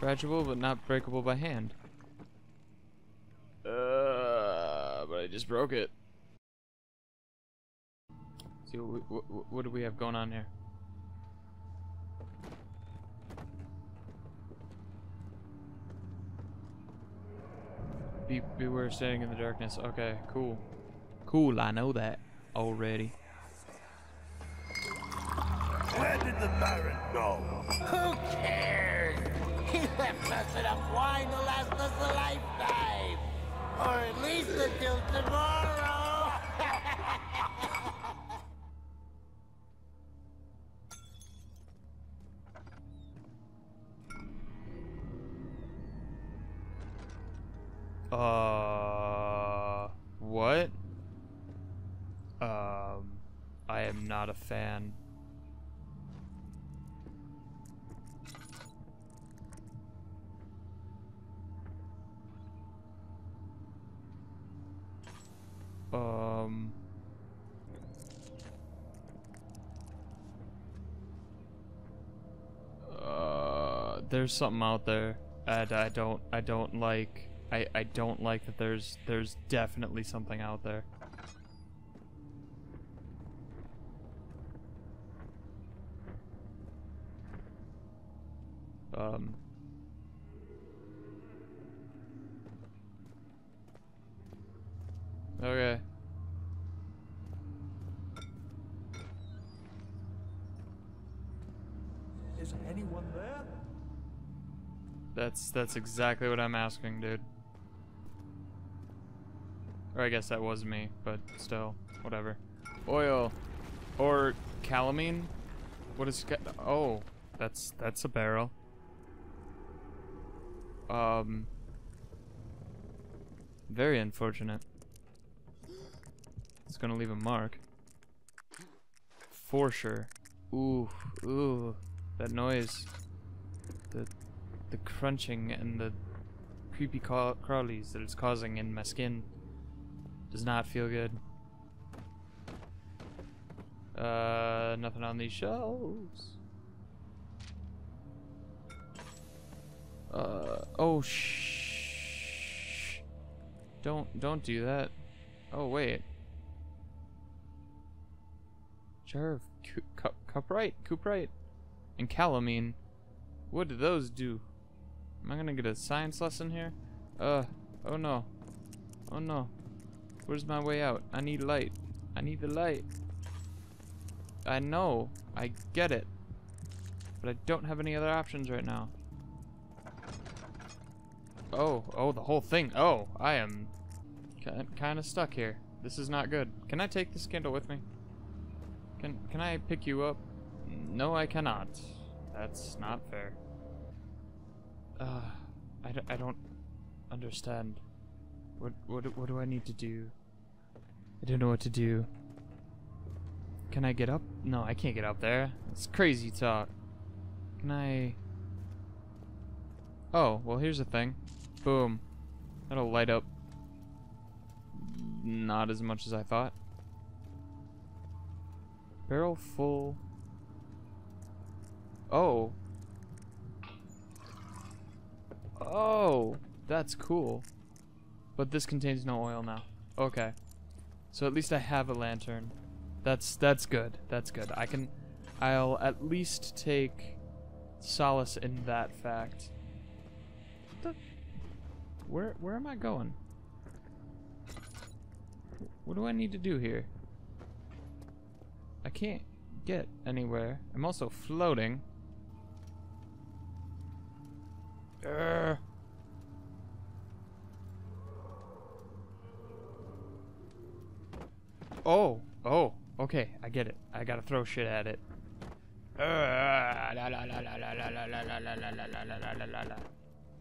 Scratchable, but not breakable by hand. Uh, but I just broke it. See, what, what, what do we have going on here? Be beware standing in the darkness. Okay, cool. Cool, I know that already. Where did the Baron go? Who cares? Last. Or at least until tomorrow. Uh, what? Um, I am not a fan. Um. Uh, there's something out there, and I don't, I don't like. I, I don't like that there's there's definitely something out there. Um Okay. Is anyone there? That's that's exactly what I'm asking, dude. Or I guess that was me, but still, whatever. Oil or calamine? What is Oh, that's that's a barrel. Um very unfortunate. It's gonna leave a mark. For sure. Ooh, ooh, that noise. The the crunching and the creepy crawlies that it's causing in my skin does not feel good. Uh, nothing on these shelves. Uh, oh shh. Don't, don't do that. Oh wait. Jar of cu cu cuprite, cuprite, and calamine. What do those do? Am I gonna get a science lesson here? Uh, oh no. Oh no. Where's my way out? I need light. I need the light. I know. I get it. But I don't have any other options right now. Oh, oh, the whole thing. Oh, I am kind of stuck here. This is not good. Can I take this candle with me? Can can I pick you up? No, I cannot. That's not fair. Uh, I, d I don't understand. What, what, what do I need to do? I don't know what to do. Can I get up? No, I can't get up there. It's crazy talk. Can I... Oh, well here's the thing. Boom. That'll light up. Not as much as I thought. Barrel full. Oh. Oh, that's cool. But this contains no oil now. Okay. So at least I have a lantern. That's that's good. That's good. I can I'll at least take solace in that fact. The, where where am I going? What do I need to do here? I can't get anywhere. I'm also floating. Oh, oh, okay, I get it. I gotta throw shit at it.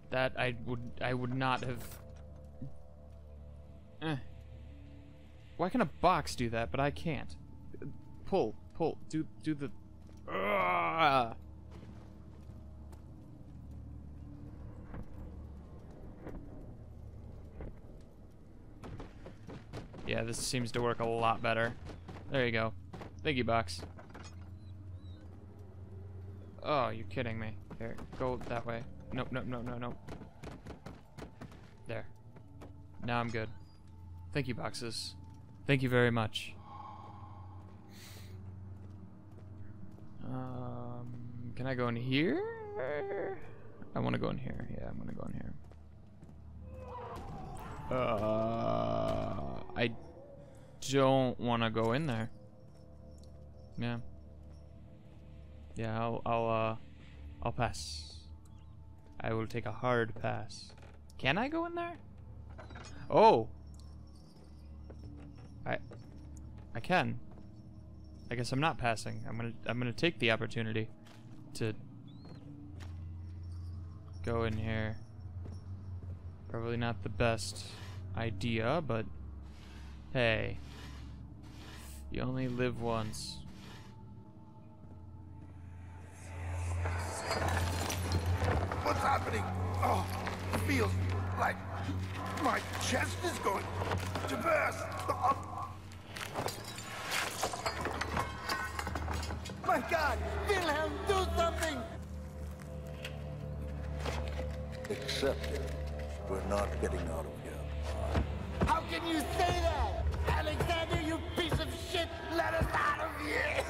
That I would I would not have. Eh. Why can a box do that, but I can't? Pull, pull, do do the. Ah. Yeah, this seems to work a lot better. There you go. Thank you, box. Oh, you're kidding me. Here, go that way. Nope, nope, nope, no, nope. There. Now I'm good. Thank you, boxes. Thank you very much. Um, can I go in here? I want to go in here. Yeah, I'm gonna go in here. Uh, I don't want to go in there. Yeah. Yeah, I'll, I'll, uh, I'll pass. I will take a hard pass. Can I go in there? Oh. I, I can. I guess I'm not passing. I'm gonna, I'm gonna take the opportunity to go in here. Probably not the best idea, but hey, you only live once. What's happening? Oh, it feels like my chest is going to burst. Oh, My God! Wilhelm, do something! Accept it. We're not getting out of here. How can you say that? Alexander, you piece of shit! Let us out of here!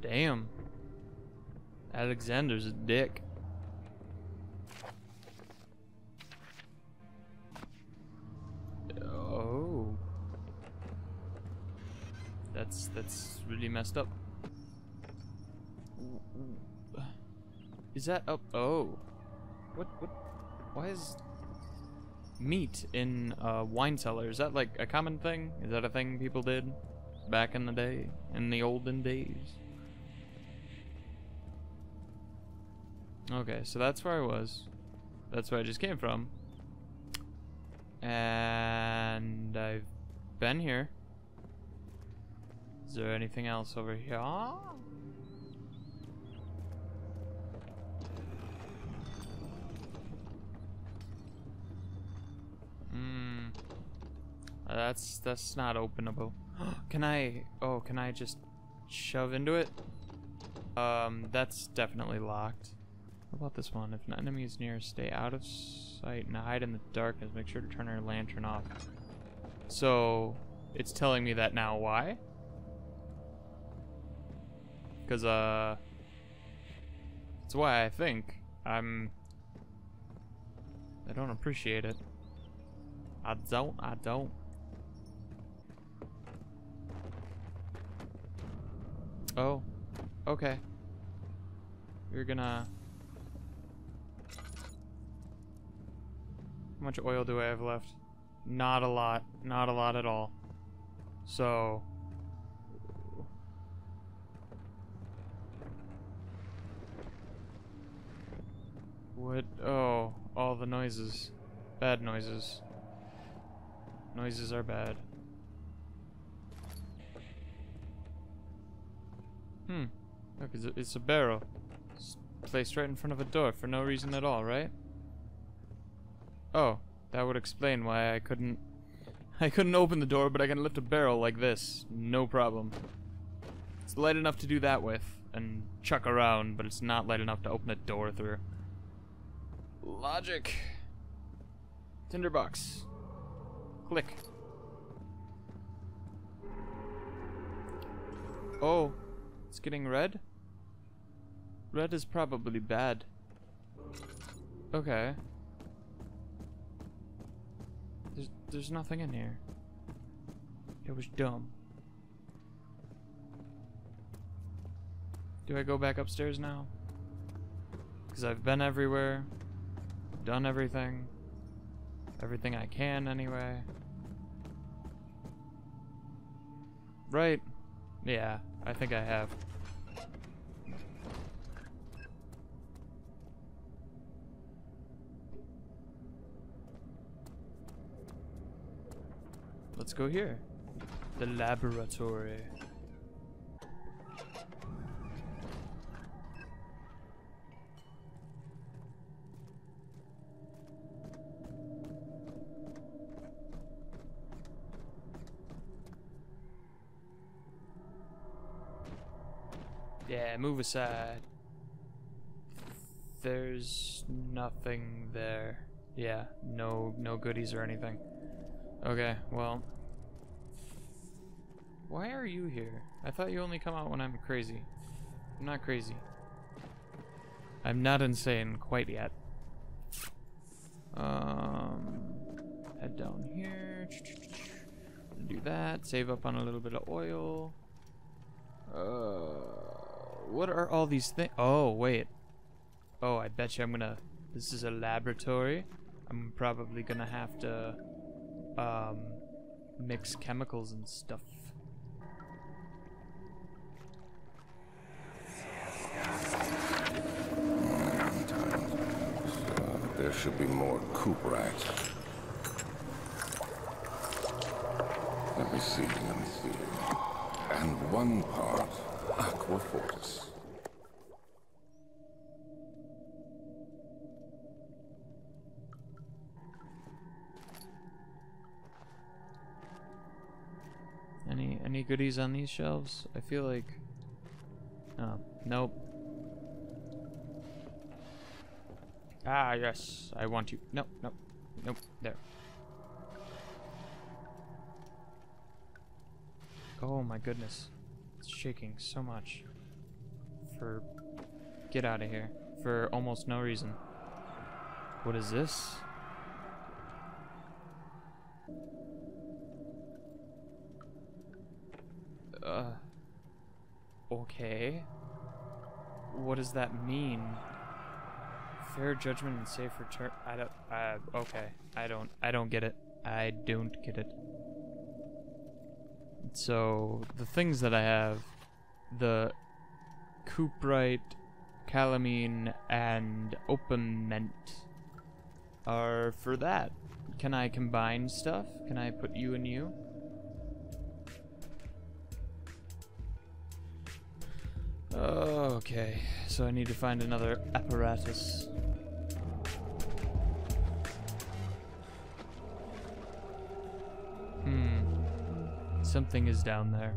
Damn. Alexander's a dick. That's really messed up. Is that up? Oh. What what why is meat in a wine cellar? Is that like a common thing? Is that a thing people did back in the day? In the olden days? Okay, so that's where I was. That's where I just came from. And I've been here. Is there anything else over here? Hmm. That's that's not openable. can I? Oh, can I just shove into it? Um, that's definitely locked. What about this one? If an enemy is near, stay out of sight and hide in the darkness. Make sure to turn your lantern off. So, it's telling me that now. Why? Because, uh... That's why I think I'm... I don't appreciate it. I don't, I don't. Oh. Okay. You're gonna... How much oil do I have left? Not a lot. Not a lot at all. So... What? Oh, all the noises. Bad noises. Noises are bad. Hmm. Look, it's a, it's a barrel. It's placed right in front of a door for no reason at all, right? Oh, that would explain why I couldn't... I couldn't open the door, but I can lift a barrel like this. No problem. It's light enough to do that with, and chuck around, but it's not light enough to open a door through. Logic. Tinderbox. Click. Oh, it's getting red? Red is probably bad. Okay. There's, there's nothing in here. It was dumb. Do I go back upstairs now? Because I've been everywhere. Done everything. Everything I can, anyway. Right? Yeah, I think I have. Let's go here. The laboratory. Yeah, move aside. There's nothing there. Yeah, no no goodies or anything. Okay, well. Why are you here? I thought you only come out when I'm crazy. I'm not crazy. I'm not insane quite yet. Um, head down here. Do that. Save up on a little bit of oil. Uh, what are all these things? Oh, wait. Oh, I bet you I'm gonna. This is a laboratory. I'm probably gonna have to um, mix chemicals and stuff. There should be more cuprite. Let me see, let me see. And one part Aquafortis. Any any goodies on these shelves? I feel like. Oh, nope. Ah, yes, I want you. Nope, nope, nope. There. Oh my goodness, it's shaking so much. For get out of here for almost no reason. What is this? Uh. Okay. What does that mean? Fair judgment and safe return. I don't. Uh. Okay. I don't. I don't get it. I don't get it. So the things that I have, the cuprite, calamine, and orpiment are for that. Can I combine stuff? Can I put you and you? Okay, so I need to find another apparatus. Something is down there.